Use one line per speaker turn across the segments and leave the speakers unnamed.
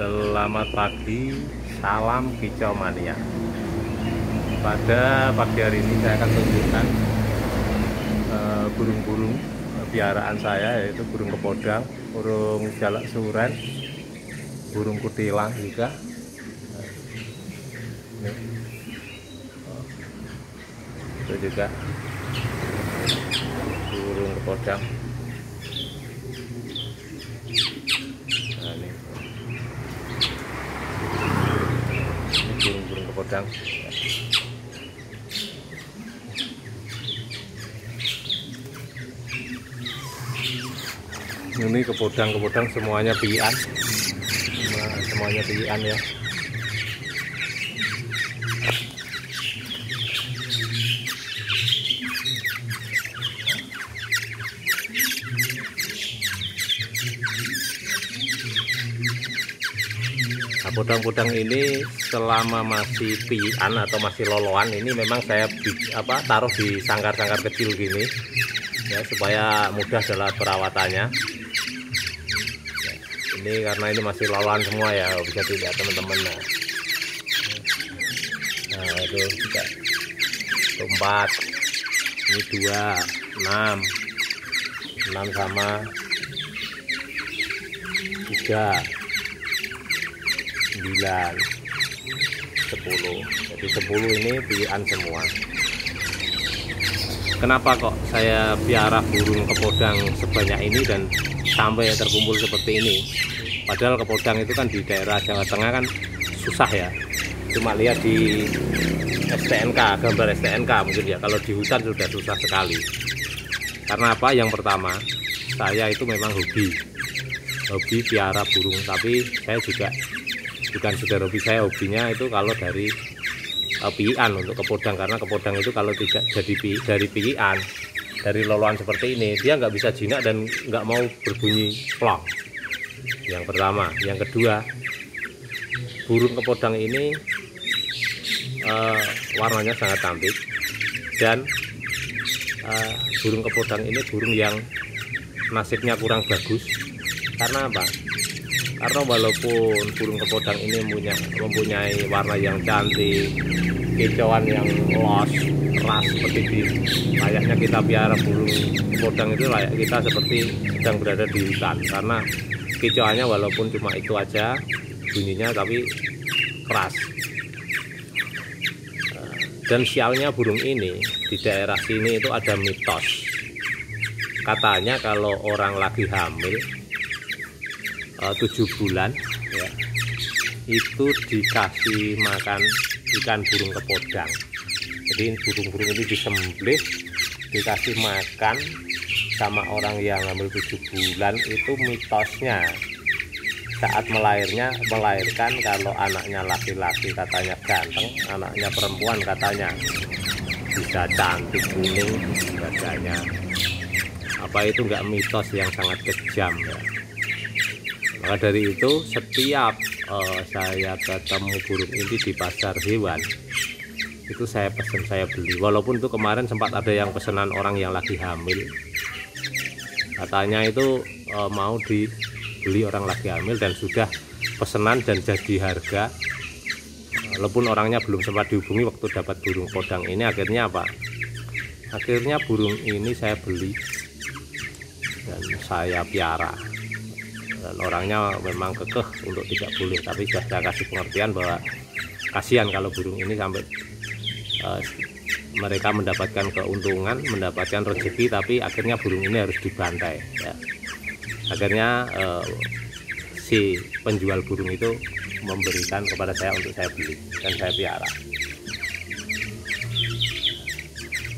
Selamat pagi, salam kicau mania. Pada pagi hari ini saya akan tunjukkan eh, burung-burung uh, piaraan saya yaitu burung kepodang, burung jalak suren, burung kutilang juga. Ini. Itu juga burung kepodang. Nah, ini. Ini kepodang. Ini kepodang-kepodang semuanya pian. Semua- Semuanya pian ya. Nah, podang-podang ini selama masih pian atau masih loloan ini memang saya apa taruh di sangkar-sangkar kecil gini ya supaya mudah dalam perawatannya. Ya, ini karena ini masih loloan semua ya bisa tidak teman-teman. Nah, nah itu Itu empat, ini dua, enam, enam sama tiga. 9 10 jadi 10 ini pilihan semua. Kenapa kok saya piara burung kepodang sebanyak ini dan sampai terkumpul seperti ini? Padahal kepodang itu kan di daerah Jawa Tengah kan susah ya. Cuma lihat di STNK gambar STNK mungkin ya. Kalau di hutan sudah susah sekali. Karena apa? Yang pertama saya itu memang hobi. Hobi piara burung. Tapi saya juga bukan sudah hobi saya hobinya itu kalau dari uh, pian untuk kepodang karena kepodang itu kalau tidak jadi pi, dari pian dari loloan seperti ini dia nggak bisa jinak dan nggak mau berbunyi plong. Yang pertama. Yang kedua burung kepodang ini uh, warnanya sangat cantik. Dan uh, burung kepodang ini burung yang nasibnya kurang bagus. Karena apa karena walaupun burung kepodang ini mempunyai, mempunyai warna yang cantik kicauan yang los keras seperti di layaknya kita piara burung kepodang itu layak kita seperti sedang berada di hutan. Karena kicauannya walaupun cuma itu aja bunyinya tapi keras. Dan sialnya burung ini di daerah sini itu ada mitos. Katanya kalau orang lagi hamil tujuh bulan ya. Itu dikasih makan ikan burung kepodang. Jadi burung-burung ini disembelih dikasih makan sama orang yang hamil tujuh bulan itu mitosnya. Saat melahirnya melahirkan kalau anaknya laki-laki katanya ganteng anaknya perempuan katanya bisa cantik kuning badannya apa itu enggak mitos yang sangat kejam ya maka dari itu setiap uh, saya ketemu burung ini di pasar hewan itu saya pesan saya beli. Walaupun itu kemarin sempat ada yang pesanan orang yang lagi hamil. Katanya itu uh, mau dibeli orang lagi hamil dan sudah pesanan dan jadi harga. Walaupun orangnya belum sempat dihubungi waktu dapat burung podang ini akhirnya apa? Akhirnya burung ini saya beli dan saya piara dan orangnya memang kekeh untuk tidak boleh tapi sudah saya kasih pengertian bahwa kasihan kalau burung ini sampai uh, mereka mendapatkan keuntungan mendapatkan rezeki tapi akhirnya burung ini harus dibantai ya. akhirnya uh, si penjual burung itu memberikan kepada saya untuk saya beli dan saya piara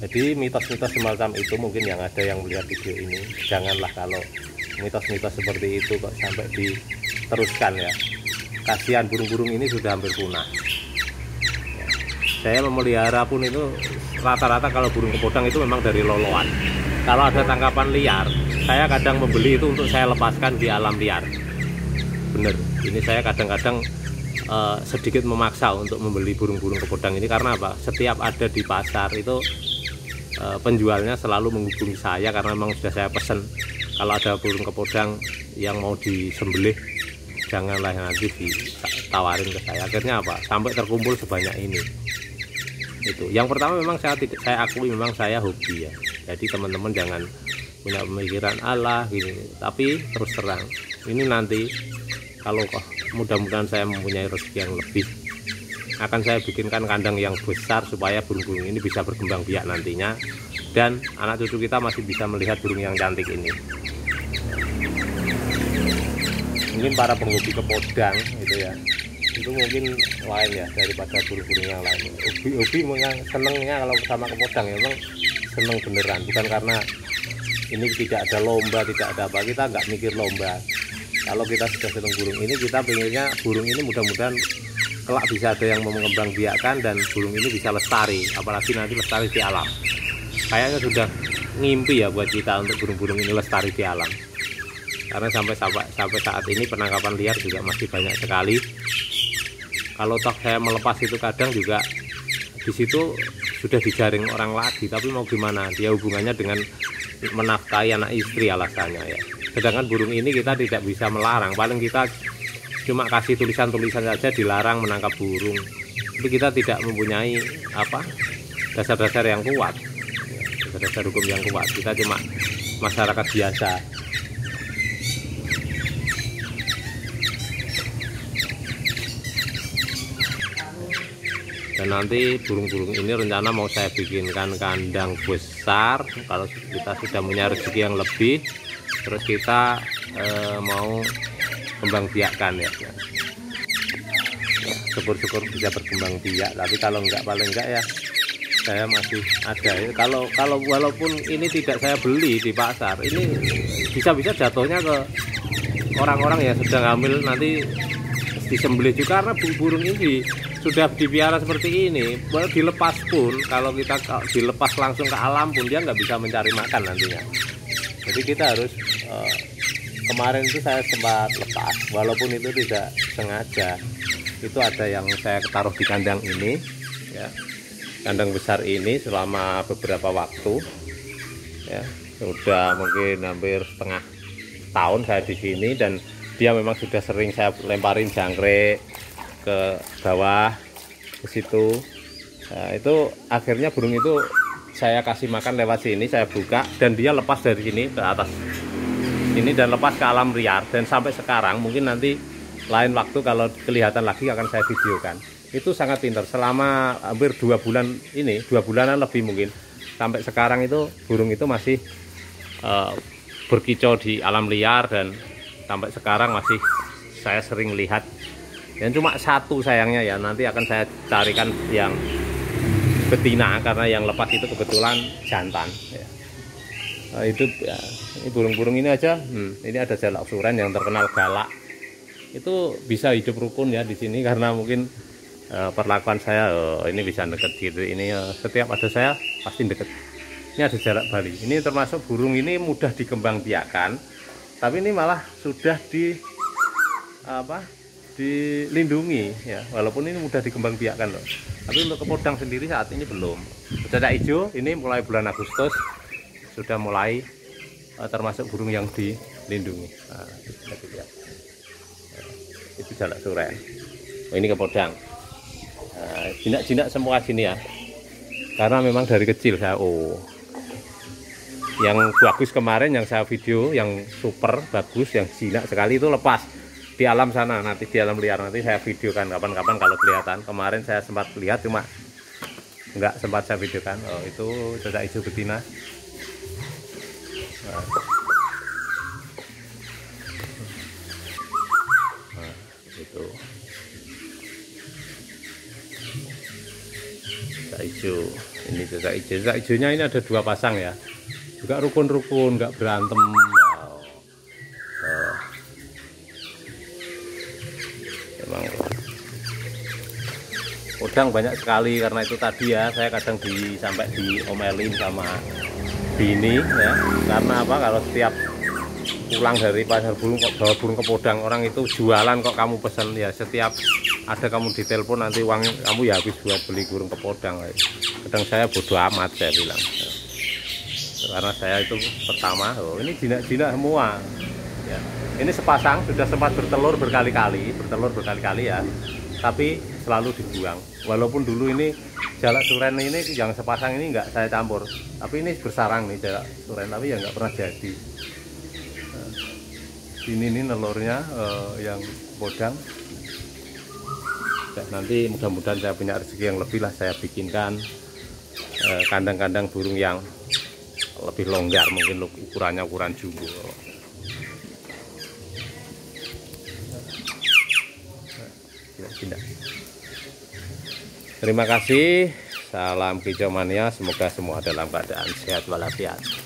jadi mitos-mitos semacam itu mungkin yang ada yang melihat video ini janganlah kalau mitos-mitos seperti itu kok sampai diteruskan ya. Kasihan burung-burung ini sudah hampir punah. Ya. saya memelihara pun itu rata-rata kalau burung kepodang itu memang dari loloan. Kalau ada tangkapan liar saya kadang membeli itu untuk saya lepaskan di alam liar. Bener ini saya kadang-kadang uh, sedikit memaksa untuk membeli burung-burung kepodang ini karena apa? Setiap ada di pasar itu uh, penjualnya selalu menghubungi saya karena memang sudah saya pesen kalau ada burung kepodang yang mau disembelih janganlah nanti ditawarin ke saya. Akhirnya apa? Sampai terkumpul sebanyak ini. Itu. Yang pertama memang saya tidak saya akui memang saya hobi ya. Jadi teman-teman jangan punya pemikiran Allah gini tapi terus terang ini nanti kalau mudah-mudahan saya mempunyai rezeki yang lebih akan saya bikinkan kandang yang besar supaya burung-burung ini bisa berkembang biak nantinya dan anak cucu kita masih bisa melihat burung yang cantik ini. Mungkin para penghobi kepodang gitu ya. Itu mungkin lain ya daripada burung-burung yang lain. Hobi-hobi memang senengnya kalau sama kepodang ya memang seneng beneran. Bukan karena ini tidak ada lomba tidak ada apa. Kita nggak mikir lomba. Kalau kita sudah seneng burung ini kita pengennya burung ini mudah-mudahan kelak bisa ada yang mengembang biakan dan burung ini bisa lestari. Apalagi nanti lestari di alam kayaknya sudah ngimpi ya buat kita untuk burung-burung ini lestari di alam karena sampai, sampai sampai saat ini penangkapan liar juga masih banyak sekali. Kalau toh saya melepas itu kadang juga di situ sudah dijaring orang lagi tapi mau gimana? Dia hubungannya dengan menafkahi anak istri alasannya ya. Sedangkan burung ini kita tidak bisa melarang. Paling kita cuma kasih tulisan-tulisan saja dilarang menangkap burung. Tapi kita tidak mempunyai apa dasar-dasar yang kuat dasar-dasar hukum yang kuat. Kita cuma masyarakat biasa. Dan nanti burung-burung ini rencana mau saya bikinkan kandang besar. Kalau kita sudah punya rezeki yang lebih terus kita eh, mau kembang biakkan ya syukur-syukur bisa berkembang biak. Tapi kalau enggak paling enggak ya saya masih ada. Kalau kalau walaupun ini tidak saya beli di pasar ini bisa-bisa jatuhnya ke orang-orang yang sedang hamil nanti disembelih juga karena burung ini sudah dipiara seperti ini. Baru dilepas pun kalau kita dilepas langsung ke alam pun dia nggak bisa mencari makan nantinya. Jadi kita harus uh, kemarin itu saya sempat lepas walaupun itu tidak sengaja. Itu ada yang saya taruh di kandang ini ya kandang besar ini selama beberapa waktu. Ya sudah mungkin hampir setengah tahun saya di sini dan dia memang sudah sering saya lemparin jangkrik ke bawah ke situ. Nah, itu akhirnya burung itu saya kasih makan lewat sini saya buka dan dia lepas dari sini ke atas. Ini dan lepas ke alam liar dan sampai sekarang mungkin nanti lain waktu kalau kelihatan lagi akan saya videokan itu sangat pintar. Selama hampir dua bulan ini dua bulanan lebih mungkin sampai sekarang itu burung itu masih uh, berkicau di alam liar dan sampai sekarang masih saya sering lihat. Dan cuma satu sayangnya ya nanti akan saya carikan yang betina karena yang lepas itu kebetulan jantan ya. Nah, itu ya, ini burung-burung ini aja hmm, ini ada jalak suren yang terkenal galak. Itu bisa hidup rukun ya di sini karena mungkin uh, perlakuan saya oh, ini bisa deket gitu. Ini uh, setiap ada saya pasti deket. Ini ada jalak Bali. Ini termasuk burung ini mudah dikembang biakan tapi ini malah sudah di apa dilindungi ya. Walaupun ini mudah dikembang biakan loh. Tapi untuk kepodang sendiri saat ini belum. Bercada hijau ini mulai bulan Agustus sudah mulai uh, termasuk burung yang dilindungi. Nah, itu, ya. itu suren. Oh, ini kepodang nah, jinak-jinak semua sini ya. Karena memang dari kecil saya oh. Yang bagus kemarin yang saya video yang super bagus yang jinak sekali itu lepas. Di alam sana nanti di alam liar nanti saya videokan kapan-kapan kalau kelihatan. Kemarin saya sempat lihat cuma enggak sempat saya videokan. Oh itu cocok hijau betina. Nah, itu cocok hijau ini cocok hijau cocok hijaunya ini ada dua pasang ya. Juga rukun-rukun nggak berantem. Oh. memang udang banyak sekali karena itu tadi ya. Saya kadang di sampai diomelin sama bini ya. Karena apa? Kalau setiap pulang dari pasar burung kok bawa burung ke podang orang itu jualan kok kamu pesan ya. Setiap ada kamu ditelepon nanti uang kamu ya habis buat beli burung ke podang kadang saya bodoh amat saya bilang. Karena saya itu pertama oh ini jinak-jinak semua. Ya. Ini sepasang sudah sempat bertelur berkali-kali bertelur berkali-kali ya. Tapi selalu dibuang. Walaupun dulu ini jalak suren ini yang sepasang ini enggak saya campur. Tapi ini bersarang nih jalak suren tapi ya nggak pernah jadi. Ini nih telurnya eh, yang bodang nanti mudah-mudahan saya punya rezeki yang lebih lah saya bikinkan eh, kandang-kandang eh, burung yang lebih longgar mungkin ukurannya ukuran jumbo. Terima kasih. Salam kicau mania semoga semua dalam keadaan sehat walafiat